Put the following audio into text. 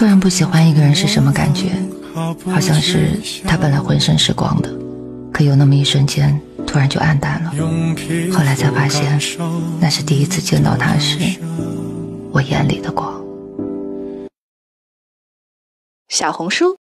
突然不喜欢一个人是什么感觉？好像是他本来浑身是光的，可有那么一瞬间突然就暗淡了，后来才发现那是第一次见到他时。我眼里的光。小红书。